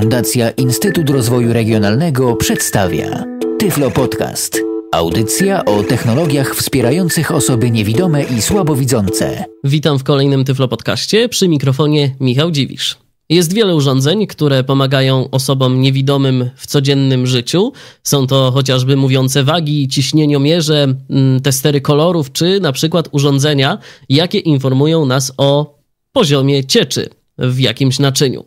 Fundacja Instytut Rozwoju Regionalnego przedstawia Tyflo Podcast. Audycja o technologiach wspierających osoby niewidome i słabowidzące. Witam w kolejnym Tyflo Podcaście przy mikrofonie Michał Dziwisz. Jest wiele urządzeń, które pomagają osobom niewidomym w codziennym życiu. Są to chociażby mówiące wagi, ciśnieniomierze, mm, testery kolorów, czy na przykład urządzenia, jakie informują nas o poziomie cieczy w jakimś naczyniu.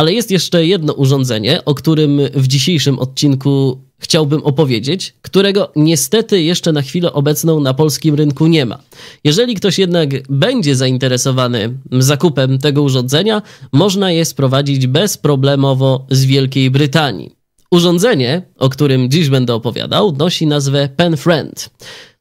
Ale jest jeszcze jedno urządzenie, o którym w dzisiejszym odcinku chciałbym opowiedzieć, którego niestety jeszcze na chwilę obecną na polskim rynku nie ma. Jeżeli ktoś jednak będzie zainteresowany zakupem tego urządzenia, można je sprowadzić bezproblemowo z Wielkiej Brytanii. Urządzenie, o którym dziś będę opowiadał, nosi nazwę PenFriend.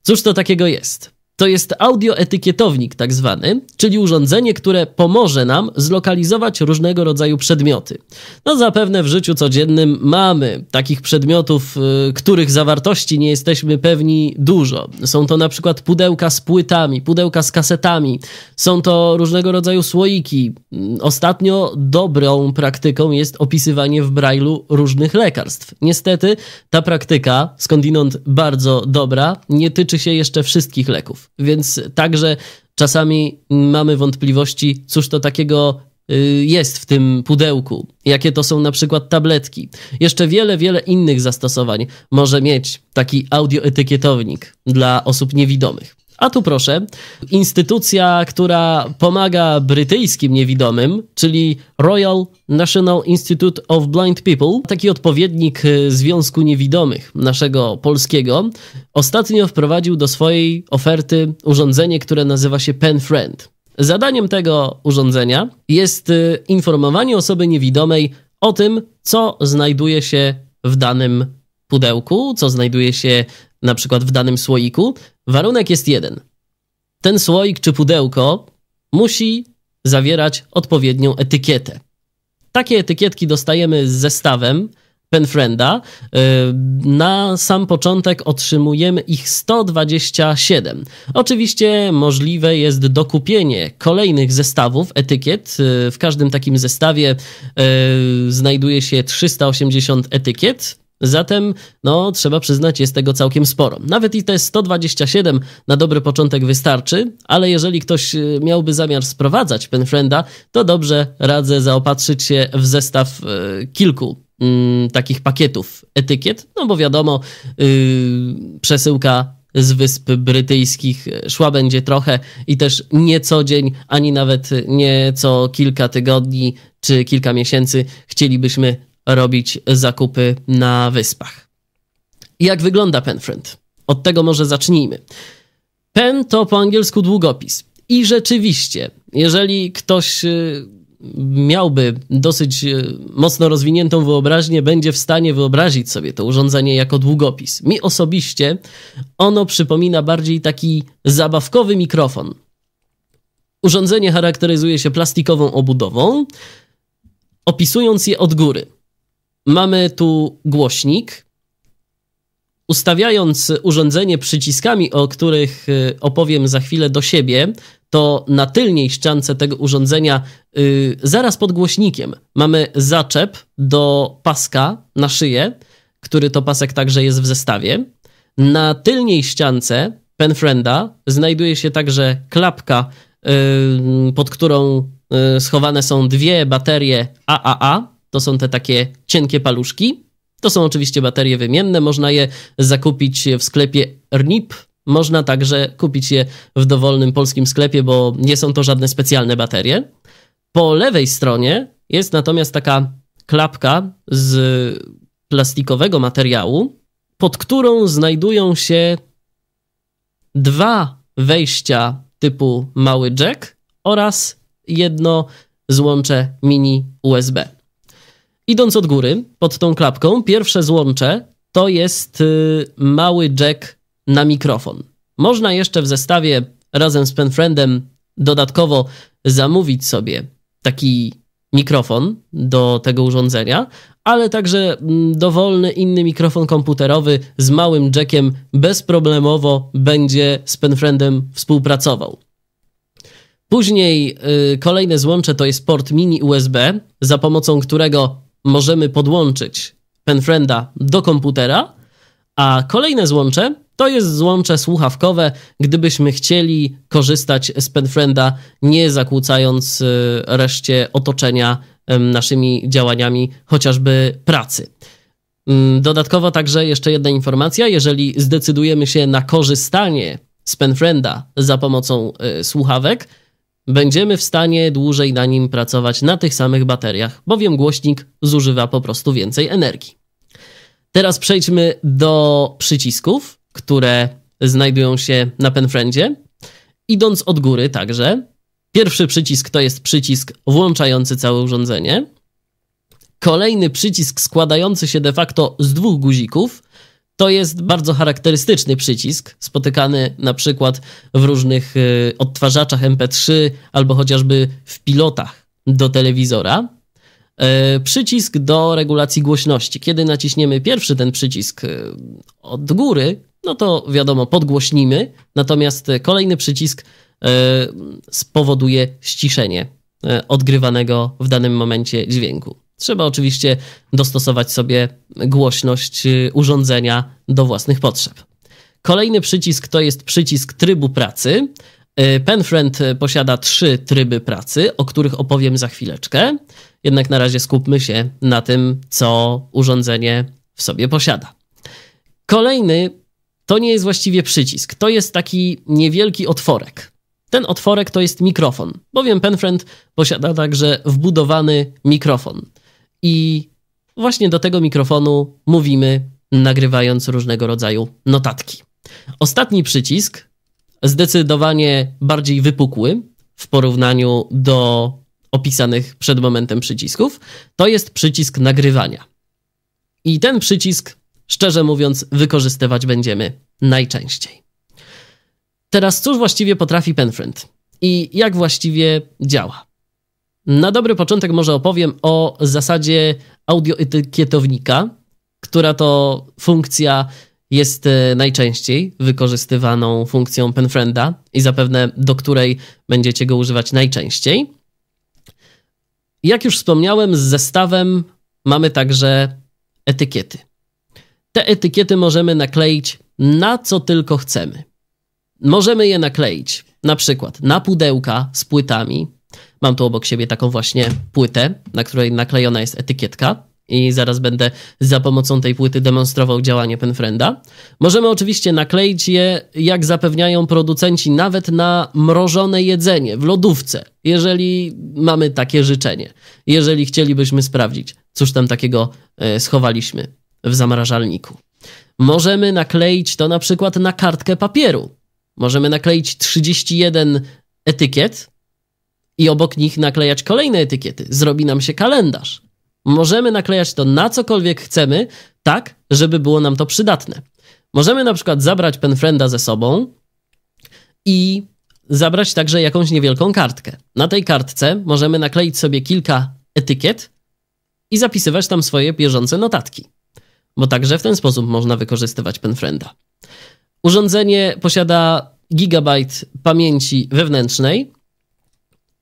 Cóż to takiego jest? To jest audioetykietownik tak zwany, czyli urządzenie, które pomoże nam zlokalizować różnego rodzaju przedmioty. No zapewne w życiu codziennym mamy takich przedmiotów, y, których zawartości nie jesteśmy pewni dużo. Są to na przykład pudełka z płytami, pudełka z kasetami, są to różnego rodzaju słoiki. Ostatnio dobrą praktyką jest opisywanie w brailu różnych lekarstw. Niestety ta praktyka, skądinąd bardzo dobra, nie tyczy się jeszcze wszystkich leków. Więc także czasami mamy wątpliwości, cóż to takiego y, jest w tym pudełku, jakie to są na przykład tabletki. Jeszcze wiele, wiele innych zastosowań może mieć taki audioetykietownik dla osób niewidomych. A tu proszę, instytucja, która pomaga brytyjskim niewidomym, czyli Royal National Institute of Blind People, taki odpowiednik y, Związku Niewidomych naszego polskiego, ostatnio wprowadził do swojej oferty urządzenie, które nazywa się Pen Friend. Zadaniem tego urządzenia jest y, informowanie osoby niewidomej o tym, co znajduje się w danym pudełku, co znajduje się na przykład w danym słoiku, warunek jest jeden. Ten słoik czy pudełko musi zawierać odpowiednią etykietę. Takie etykietki dostajemy z zestawem Penfrienda. Y, na sam początek otrzymujemy ich 127. Oczywiście możliwe jest dokupienie kolejnych zestawów etykiet. Y, w każdym takim zestawie y, znajduje się 380 etykiet. Zatem, no, trzeba przyznać, jest tego całkiem sporo. Nawet i te 127 na dobry początek wystarczy, ale jeżeli ktoś y, miałby zamiar sprowadzać Penfrienda, to dobrze radzę zaopatrzyć się w zestaw y, kilku mm, takich pakietów etykiet, no bo wiadomo, yy, przesyłka z Wysp Brytyjskich szła będzie trochę i też nie co dzień, ani nawet nie co kilka tygodni czy kilka miesięcy chcielibyśmy robić zakupy na wyspach. Jak wygląda Penfriend? Od tego może zacznijmy. Pen to po angielsku długopis. I rzeczywiście, jeżeli ktoś y, miałby dosyć y, mocno rozwiniętą wyobraźnię, będzie w stanie wyobrazić sobie to urządzenie jako długopis. Mi osobiście ono przypomina bardziej taki zabawkowy mikrofon. Urządzenie charakteryzuje się plastikową obudową, opisując je od góry. Mamy tu głośnik. Ustawiając urządzenie przyciskami, o których y, opowiem za chwilę do siebie, to na tylniej ściance tego urządzenia, yy, zaraz pod głośnikiem, mamy zaczep do paska na szyję, który to pasek także jest w zestawie. Na tylniej ściance Penfrienda znajduje się także klapka, yy, pod którą schowane są dwie baterie AAA to są te takie cienkie paluszki. To są oczywiście baterie wymienne, można je zakupić w sklepie RNIP. Można także kupić je w dowolnym polskim sklepie, bo nie są to żadne specjalne baterie. Po lewej stronie jest natomiast taka klapka z plastikowego materiału, pod którą znajdują się dwa wejścia typu mały jack oraz jedno złącze mini USB. Idąc od góry, pod tą klapką, pierwsze złącze to jest y, mały jack na mikrofon. Można jeszcze w zestawie razem z Penfriendem dodatkowo zamówić sobie taki mikrofon do tego urządzenia, ale także mm, dowolny inny mikrofon komputerowy z małym jackiem bezproblemowo będzie z Penfriendem współpracował. Później yy, kolejne złącze to jest port mini USB, za pomocą którego możemy podłączyć PenFrienda do komputera, a kolejne złącze to jest złącze słuchawkowe, gdybyśmy chcieli korzystać z PenFrienda, nie zakłócając y, reszcie otoczenia naszymi działaniami, chociażby pracy. Mm, dodatkowo także jeszcze jedna informacja, jeżeli zdecydujemy się na korzystanie z PenFrienda za pomocą y, słuchawek, będziemy w stanie dłużej na nim pracować na tych samych bateriach, bowiem głośnik zużywa po prostu więcej energii. Teraz przejdźmy do przycisków, które znajdują się na PenFriendzie. Idąc od góry także, pierwszy przycisk to jest przycisk włączający całe urządzenie. Kolejny przycisk składający się de facto z dwóch guzików to jest bardzo charakterystyczny przycisk, spotykany na przykład w różnych y, odtwarzaczach MP3 albo chociażby w pilotach do telewizora. Y, przycisk do regulacji głośności. Kiedy naciśniemy pierwszy ten przycisk y, od góry, no to wiadomo, podgłośnimy, natomiast kolejny przycisk spowoduje ściszenie odgrywanego w danym momencie dźwięku. Trzeba oczywiście dostosować sobie głośność y, urządzenia do własnych potrzeb. Kolejny przycisk to jest przycisk trybu pracy. Y, PenFriend posiada trzy tryby pracy, o których opowiem za chwileczkę. Jednak na razie skupmy się na tym, co urządzenie w sobie posiada. Kolejny to nie jest właściwie przycisk, to jest taki niewielki otworek. Ten otworek to jest mikrofon, bowiem PenFriend posiada także wbudowany mikrofon. I właśnie do tego mikrofonu mówimy, nagrywając różnego rodzaju notatki. Ostatni przycisk, zdecydowanie bardziej wypukły w porównaniu do opisanych przed momentem przycisków, to jest przycisk nagrywania. I ten przycisk, szczerze mówiąc, wykorzystywać będziemy najczęściej. Teraz, cóż właściwie potrafi PenFriend i jak właściwie działa? Na dobry początek może opowiem o zasadzie audioetykietownika, która to funkcja jest e, najczęściej wykorzystywaną funkcją PenFrienda i zapewne do której będziecie go używać najczęściej. Jak już wspomniałem, z zestawem mamy także etykiety. Te etykiety możemy nakleić na co tylko chcemy. Możemy je nakleić na przykład na pudełka z płytami, Mam tu obok siebie taką właśnie płytę, na której naklejona jest etykietka i zaraz będę za pomocą tej płyty demonstrował działanie PenFrienda. Możemy oczywiście nakleić je, jak zapewniają producenci, nawet na mrożone jedzenie w lodówce, jeżeli mamy takie życzenie. Jeżeli chcielibyśmy sprawdzić, cóż tam takiego e, schowaliśmy w zamrażalniku. Możemy nakleić to na przykład na kartkę papieru. Możemy nakleić 31 etykiet i obok nich naklejać kolejne etykiety. Zrobi nam się kalendarz. Możemy naklejać to na cokolwiek chcemy, tak, żeby było nam to przydatne. Możemy na przykład zabrać penfrienda ze sobą i zabrać także jakąś niewielką kartkę. Na tej kartce możemy nakleić sobie kilka etykiet i zapisywać tam swoje bieżące notatki, bo także w ten sposób można wykorzystywać penfrienda. Urządzenie posiada gigabajt pamięci wewnętrznej,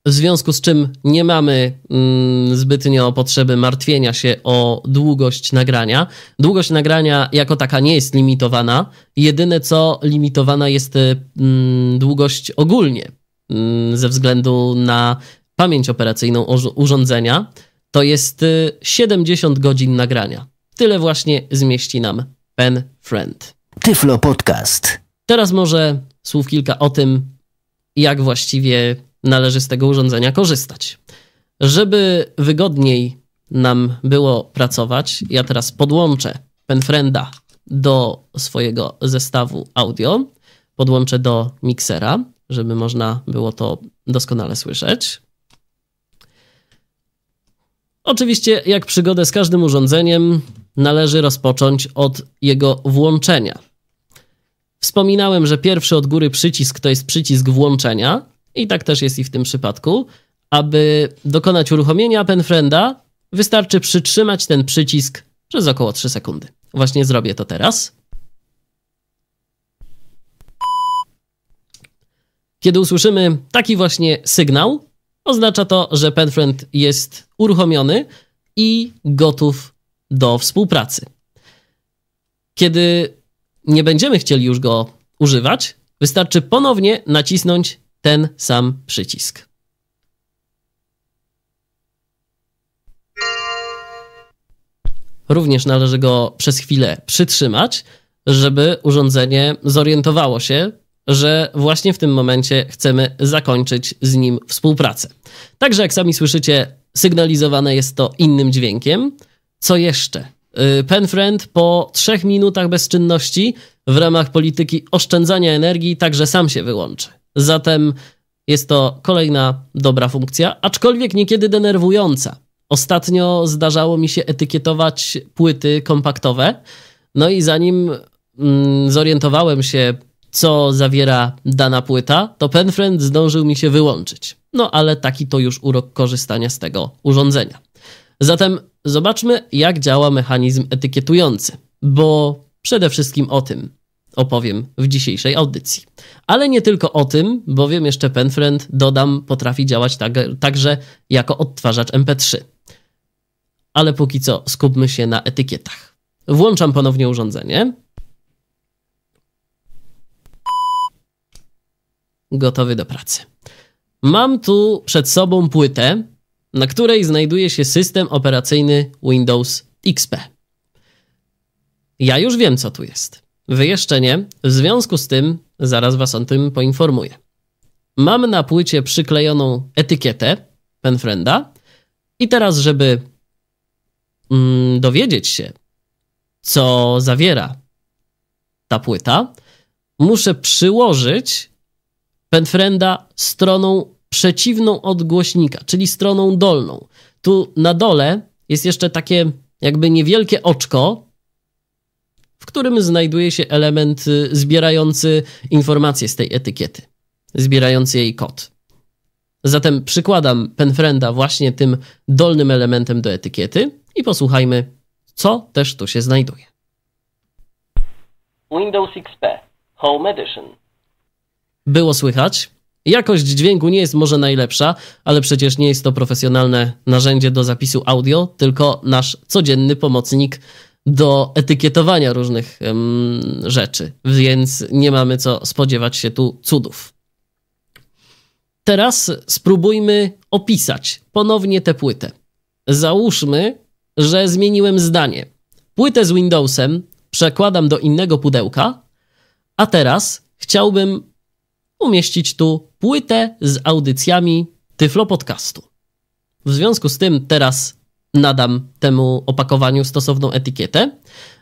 w związku z czym nie mamy mm, zbytnio potrzeby martwienia się o długość nagrania. Długość nagrania jako taka nie jest limitowana. Jedyne co limitowana jest mm, długość ogólnie mm, ze względu na pamięć operacyjną urządzenia. To jest 70 y, godzin nagrania. Tyle właśnie zmieści nam Pen Friend. Tyflo Podcast. Teraz może słów kilka o tym, jak właściwie należy z tego urządzenia korzystać. Żeby wygodniej nam było pracować, ja teraz podłączę PenFrienda do swojego zestawu audio, podłączę do miksera, żeby można było to doskonale słyszeć. Oczywiście, jak przygodę z każdym urządzeniem, należy rozpocząć od jego włączenia. Wspominałem, że pierwszy od góry przycisk to jest przycisk włączenia, i tak też jest i w tym przypadku. Aby dokonać uruchomienia PenFrienda, wystarczy przytrzymać ten przycisk przez około 3 sekundy. Właśnie zrobię to teraz. Kiedy usłyszymy taki właśnie sygnał, oznacza to, że PenFriend jest uruchomiony i gotów do współpracy. Kiedy nie będziemy chcieli już go używać, wystarczy ponownie nacisnąć ten sam przycisk. Również należy go przez chwilę przytrzymać, żeby urządzenie zorientowało się, że właśnie w tym momencie chcemy zakończyć z nim współpracę. Także, jak sami słyszycie, sygnalizowane jest to innym dźwiękiem. Co jeszcze? Y, PenFriend po trzech minutach bezczynności w ramach polityki oszczędzania energii także sam się wyłączy. Zatem jest to kolejna dobra funkcja, aczkolwiek niekiedy denerwująca. Ostatnio zdarzało mi się etykietować płyty kompaktowe, no i zanim mm, zorientowałem się, co zawiera dana płyta, to PenFriend zdążył mi się wyłączyć. No ale taki to już urok korzystania z tego urządzenia. Zatem zobaczmy, jak działa mechanizm etykietujący, bo przede wszystkim o tym opowiem w dzisiejszej audycji. Ale nie tylko o tym, bowiem jeszcze PenFriend, dodam, potrafi działać tak, także jako odtwarzacz MP3. Ale póki co skupmy się na etykietach. Włączam ponownie urządzenie. Gotowy do pracy. Mam tu przed sobą płytę, na której znajduje się system operacyjny Windows XP. Ja już wiem, co tu jest. Wy jeszcze nie, w związku z tym zaraz Was o tym poinformuję. Mam na płycie przyklejoną etykietę Penfrienda i teraz, żeby mm, dowiedzieć się, co zawiera ta płyta, muszę przyłożyć Penfrienda stroną przeciwną od głośnika, czyli stroną dolną. Tu na dole jest jeszcze takie jakby niewielkie oczko, w którym znajduje się element y, zbierający informacje z tej etykiety, zbierający jej kod. Zatem przykładam penfrienda właśnie tym dolnym elementem do etykiety i posłuchajmy, co też tu się znajduje. Windows XP Home Edition. Było słychać? Jakość dźwięku nie jest może najlepsza, ale przecież nie jest to profesjonalne narzędzie do zapisu audio, tylko nasz codzienny pomocnik do etykietowania różnych um, rzeczy, więc nie mamy co spodziewać się tu cudów. Teraz spróbujmy opisać ponownie tę płytę. Załóżmy, że zmieniłem zdanie. Płytę z Windowsem przekładam do innego pudełka, a teraz chciałbym umieścić tu płytę z audycjami Tyflo Podcastu. W związku z tym teraz nadam temu opakowaniu stosowną etykietę.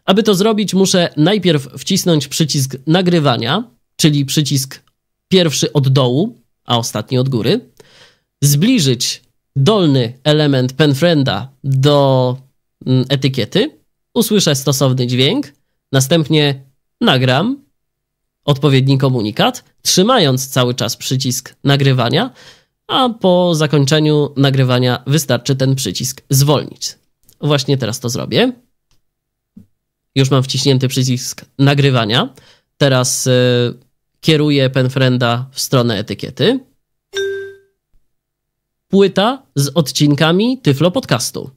Aby to zrobić, muszę najpierw wcisnąć przycisk nagrywania, czyli przycisk pierwszy od dołu, a ostatni od góry, zbliżyć dolny element penfrienda do mm, etykiety, usłyszę stosowny dźwięk, następnie nagram odpowiedni komunikat, trzymając cały czas przycisk nagrywania, a po zakończeniu nagrywania wystarczy ten przycisk zwolnić. Właśnie teraz to zrobię. Już mam wciśnięty przycisk nagrywania. Teraz y, kieruję penfrienda w stronę etykiety. Płyta z odcinkami Tyflo Podcastu.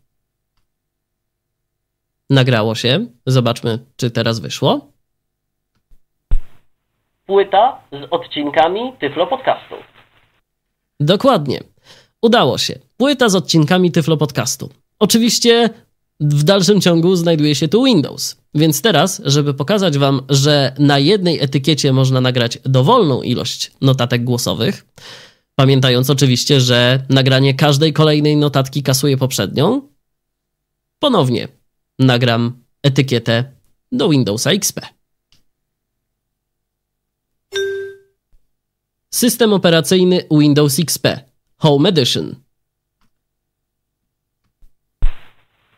Nagrało się. Zobaczmy, czy teraz wyszło. Płyta z odcinkami Tyflo Podcastu. Dokładnie. Udało się. Płyta z odcinkami Tyflo Podcastu. Oczywiście w dalszym ciągu znajduje się tu Windows. Więc teraz, żeby pokazać Wam, że na jednej etykiecie można nagrać dowolną ilość notatek głosowych, pamiętając oczywiście, że nagranie każdej kolejnej notatki kasuje poprzednią, ponownie nagram etykietę do Windowsa XP. System operacyjny Windows XP Home Edition.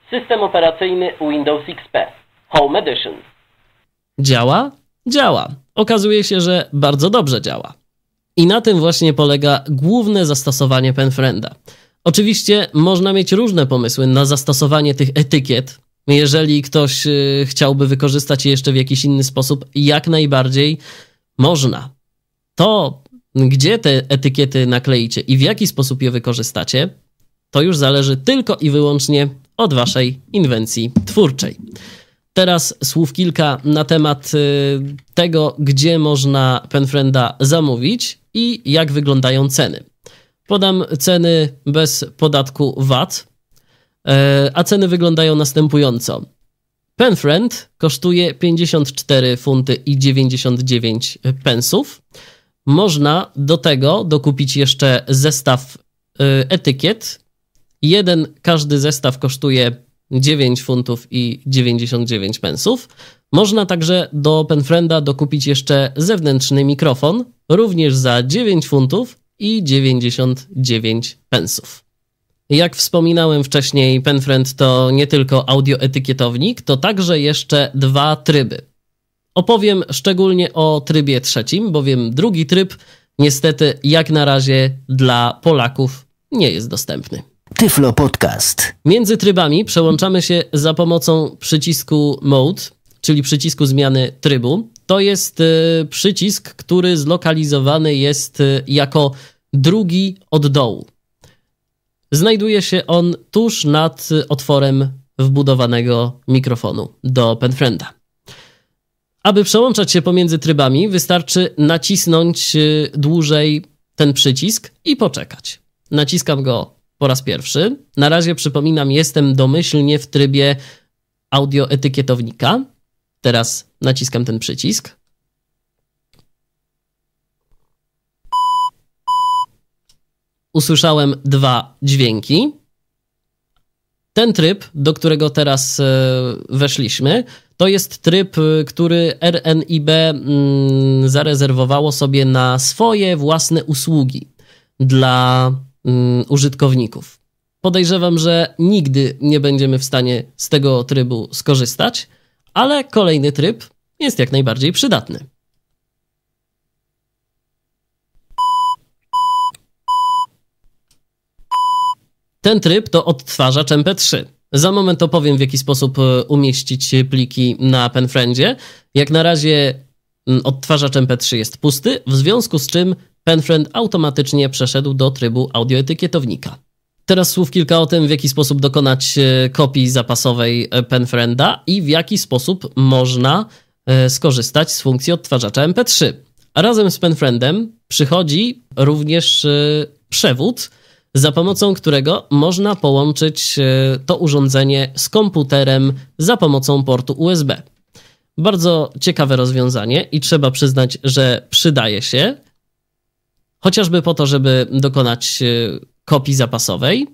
System operacyjny Windows XP Home Edition. Działa? Działa. Okazuje się, że bardzo dobrze działa. I na tym właśnie polega główne zastosowanie PenFrienda. Oczywiście można mieć różne pomysły na zastosowanie tych etykiet. Jeżeli ktoś y, chciałby wykorzystać je jeszcze w jakiś inny sposób, jak najbardziej można. To, gdzie te etykiety nakleicie i w jaki sposób je wykorzystacie, to już zależy tylko i wyłącznie od waszej inwencji twórczej. Teraz słów kilka na temat y, tego, gdzie można Penfrienda zamówić i jak wyglądają ceny. Podam ceny bez podatku VAT, e, a ceny wyglądają następująco. Penfriend kosztuje 54 funty i 99 pensów. Można do tego dokupić jeszcze zestaw y, etykiet. Jeden, każdy zestaw kosztuje 9 funtów i 99 pensów. Można także do Penfrienda dokupić jeszcze zewnętrzny mikrofon, również za 9 funtów i 99 pensów. Jak wspominałem wcześniej, Penfriend to nie tylko audioetykietownik, to także jeszcze dwa tryby. Opowiem szczególnie o trybie trzecim, bowiem drugi tryb niestety jak na razie dla Polaków nie jest dostępny. Tyflo Podcast. Między trybami przełączamy się za pomocą przycisku Mode, czyli przycisku zmiany trybu. To jest y, przycisk, który zlokalizowany jest y, jako drugi od dołu. Znajduje się on tuż nad otworem wbudowanego mikrofonu do Penfrienda. Aby przełączać się pomiędzy trybami, wystarczy nacisnąć y, dłużej ten przycisk i poczekać. Naciskam go po raz pierwszy. Na razie przypominam, jestem domyślnie w trybie audioetykietownika. Teraz naciskam ten przycisk. Usłyszałem dwa dźwięki. Ten tryb, do którego teraz e, weszliśmy, to jest tryb, e, który RNIB mm, zarezerwowało sobie na swoje własne usługi dla mm, użytkowników. Podejrzewam, że nigdy nie będziemy w stanie z tego trybu skorzystać, ale kolejny tryb jest jak najbardziej przydatny. Ten tryb to odtwarzacz MP3. Za moment opowiem, w jaki sposób e, umieścić pliki na Penfriendzie. Jak na razie odtwarzacz MP3 jest pusty, w związku z czym Penfriend automatycznie przeszedł do trybu audioetykietownika. Teraz słów kilka o tym, w jaki sposób dokonać e, kopii zapasowej e, Penfrienda i w jaki sposób można skorzystać z funkcji odtwarzacza MP3. Razem z Penfriendem przychodzi również przewód, za pomocą którego można połączyć e, to urządzenie z komputerem za pomocą portu USB. Bardzo ciekawe rozwiązanie i trzeba przyznać, że przydaje się, chociażby po to, żeby dokonać e, kopii zapasowej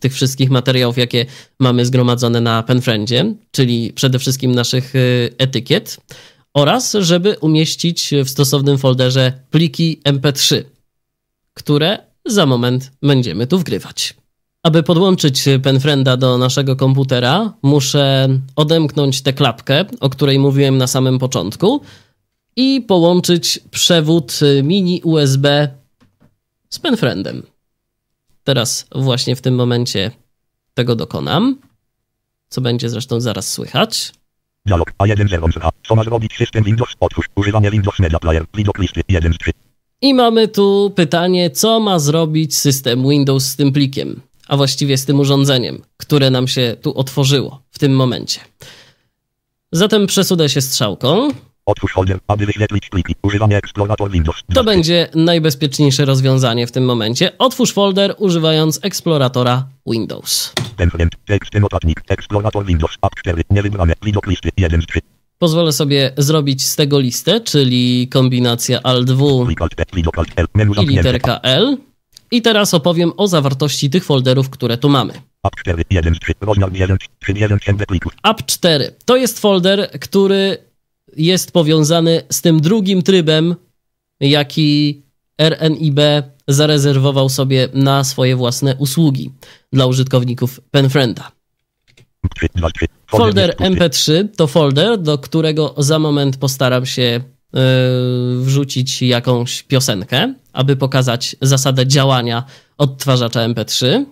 tych wszystkich materiałów, jakie mamy zgromadzone na Penfriendzie, czyli przede wszystkim naszych e, etykiet, oraz żeby umieścić w stosownym folderze pliki MP3, które za moment będziemy tu wgrywać. Aby podłączyć Penfrienda do naszego komputera, muszę odemknąć tę klapkę, o której mówiłem na samym początku, i połączyć przewód mini USB z Penfriendem. Teraz właśnie w tym momencie tego dokonam, co będzie zresztą zaraz słychać. Dialog A1 Co ma zrobić system Windows? Otwórz używanie Windows Media Player. Widok listy 1 z 3. I mamy tu pytanie, co ma zrobić system Windows z tym plikiem, a właściwie z tym urządzeniem, które nam się tu otworzyło w tym momencie. Zatem przesudę się strzałką. Otwórz folder, aby wyświetlić pliki. Używanie Explorator Windows. To będzie najbezpieczniejsze rozwiązanie w tym momencie. Otwórz folder używając eksploratora Windows. Template, tekst notatnik, Explorator Windows, App 4, niewybrane, widok listy 1 z 3. Pozwolę sobie zrobić z tego listę, czyli kombinacja Alt-W i literka L. I teraz opowiem o zawartości tych folderów, które tu mamy. App 4 to jest folder, który jest powiązany z tym drugim trybem, jaki RNIB zarezerwował sobie na swoje własne usługi dla użytkowników Penfrienda. Folder MP3 to folder, do którego za moment postaram się yy, wrzucić jakąś piosenkę, aby pokazać zasadę działania odtwarzacza MP3.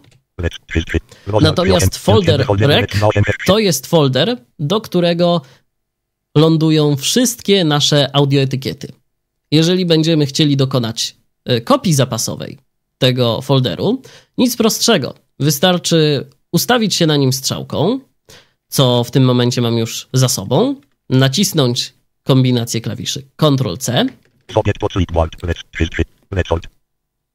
Natomiast folder rec to jest folder, do którego lądują wszystkie nasze audioetykiety. Jeżeli będziemy chcieli dokonać y, kopii zapasowej tego folderu, nic prostszego. Wystarczy ustawić się na nim strzałką, co w tym momencie mam już za sobą, nacisnąć kombinację klawiszy Ctrl-C,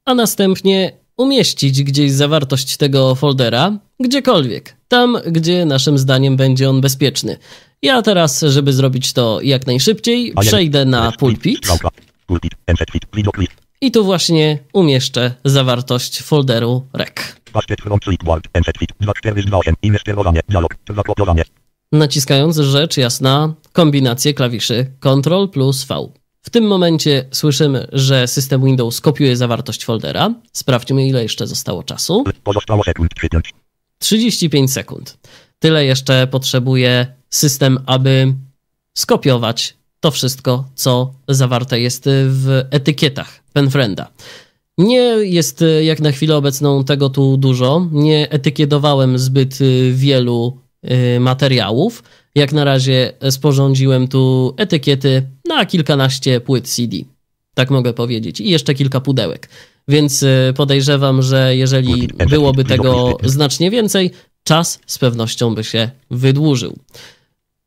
a następnie umieścić gdzieś zawartość tego foldera, gdziekolwiek, tam gdzie naszym zdaniem będzie on bezpieczny. Ja teraz, żeby zrobić to jak najszybciej, przejdę na pulpit I tu właśnie umieszczę zawartość folderu rec. Basket from clipboard. Enter fit. 248. Inesterowanie. Dialog. Zakopiowanie. naciskając rzecz jasna kombinację klawiszy Ctrl plus V. W tym momencie słyszymy, że system Windows kopiuje zawartość foldera. Sprawdźmy, ile jeszcze zostało czasu. Pozostało sekund. Kwietniąć. 35 sekund. Tyle jeszcze potrzebuje system, aby skopiować to wszystko, co zawarte jest w etykietach PenFrienda. Nie jest y, jak na chwilę obecną tego tu dużo. Nie etykietowałem zbyt y, wielu y, materiałów. Jak na razie sporządziłem tu etykiety na kilkanaście płyt CD. Tak mogę powiedzieć. I jeszcze kilka pudełek. Więc podejrzewam, że jeżeli byłoby tego znacznie więcej, czas z pewnością by się wydłużył.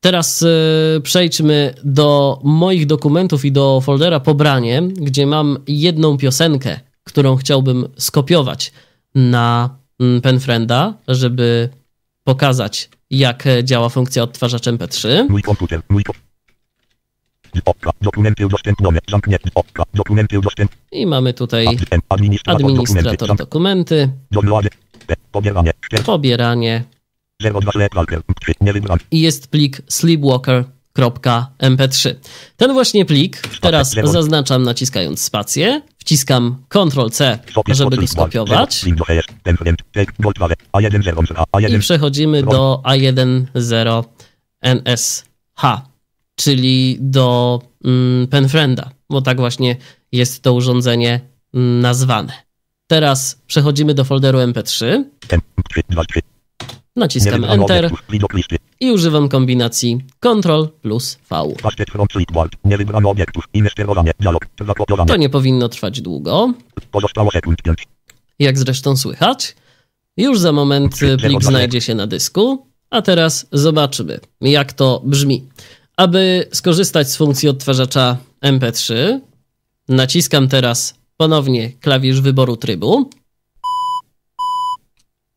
Teraz y, przejdźmy do moich dokumentów i do foldera pobranie, gdzie mam jedną piosenkę, którą chciałbym skopiować na mm, PenFrienda, żeby pokazać, jak e, działa funkcja odtwarzacz MP3. Mój komputer. Mój. Okra. Dokumenty udostępnione. Zamknięte. Okra. Dokumenty udostępnione. I mamy tutaj Administrator, administrator dokumenty. dokumenty. P. Pobieranie. 4. pobieranie 02 Leplalker. 3. Nie wybrany. i jest plik sleepwalker.mp3. Ten właśnie plik teraz zaznaczam naciskając spację, wciskam Ctrl-C, żeby go skopiować Windows S. Template. Take. Goldware. A1 0 i A1. przechodzimy do A10NSH, czyli do mm, PenFrienda, bo tak właśnie jest to urządzenie mm, nazwane. Teraz przechodzimy do folderu MP3, M. 3. 2 3. Nie naciskam Enter i używam kombinacji Ctrl plus V. To nie powinno trwać długo, Pozostało sekund. 5. jak zresztą słychać. Już za moment plik znajdzie się na dysku, a teraz zobaczymy, jak to brzmi. Aby skorzystać z funkcji odtwarzacza MP3, naciskam teraz ponownie klawisz wyboru trybu.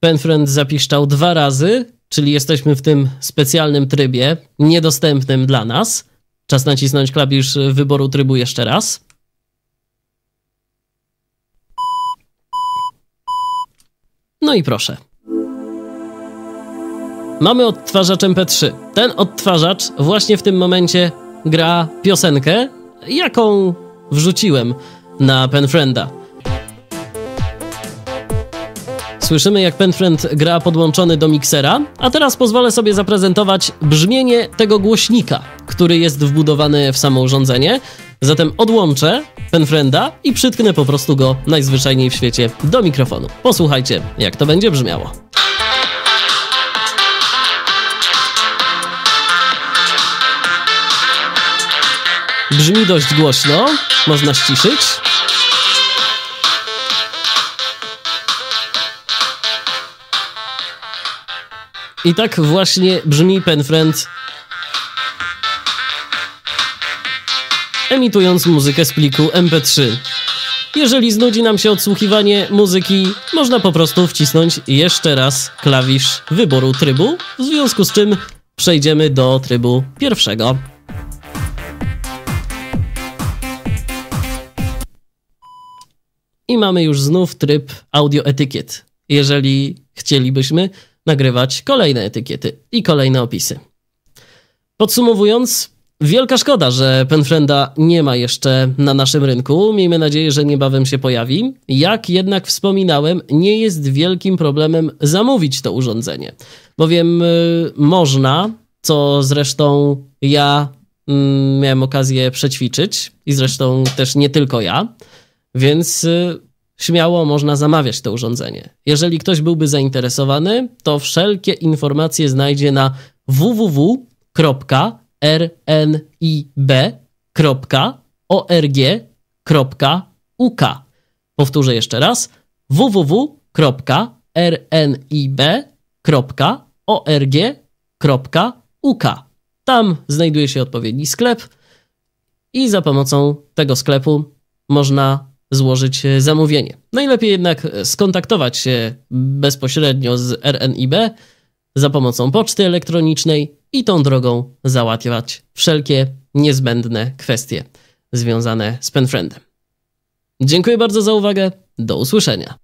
PenFriend zapiszczał dwa razy, czyli jesteśmy w tym specjalnym trybie, niedostępnym dla nas. Czas nacisnąć klawisz wyboru trybu jeszcze raz. No i proszę. Mamy odtwarzacz MP3. Ten odtwarzacz właśnie w tym momencie gra piosenkę, jaką wrzuciłem na PenFrienda. Słyszymy, jak PenFriend gra podłączony do miksera, a teraz pozwolę sobie zaprezentować brzmienie tego głośnika, który jest wbudowany w samo urządzenie. Zatem odłączę PenFrienda i przytknę po prostu go najzwyczajniej w świecie do mikrofonu. Posłuchajcie, jak to będzie brzmiało. Brzmi dość głośno, można ściszyć. I tak właśnie brzmi PenFriend emitując muzykę z pliku MP3. Jeżeli znudzi nam się odsłuchiwanie muzyki, można po prostu wcisnąć jeszcze raz klawisz wyboru trybu, w związku z czym przejdziemy do trybu pierwszego. I mamy już znów tryb audio etykiet, jeżeli chcielibyśmy nagrywać kolejne etykiety i kolejne opisy. Podsumowując, wielka szkoda, że Penfrienda nie ma jeszcze na naszym rynku. Miejmy nadzieję, że niebawem się pojawi. Jak jednak wspominałem, nie jest wielkim problemem zamówić to urządzenie, bowiem y, można, co zresztą ja y, miałem okazję przećwiczyć i zresztą też nie tylko ja, więc y, śmiało można zamawiać to urządzenie. Jeżeli ktoś byłby zainteresowany, to wszelkie informacje znajdzie na www.rnib.org.uk. Powtórzę jeszcze raz: www.rnib.org.uk. Tam znajduje się odpowiedni sklep i za pomocą tego sklepu można złożyć zamówienie. Najlepiej jednak skontaktować się bezpośrednio z RNIB za pomocą poczty elektronicznej i tą drogą załatwiać wszelkie niezbędne kwestie związane z Penfriendem. Dziękuję bardzo za uwagę. Do usłyszenia.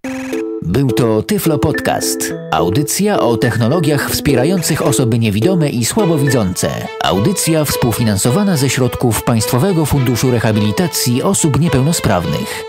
Był to Tyflo Podcast. Audycja o technologiach wspierających osoby niewidome i słabowidzące. Audycja współfinansowana ze środków Państwowego Funduszu Rehabilitacji Osób Niepełnosprawnych.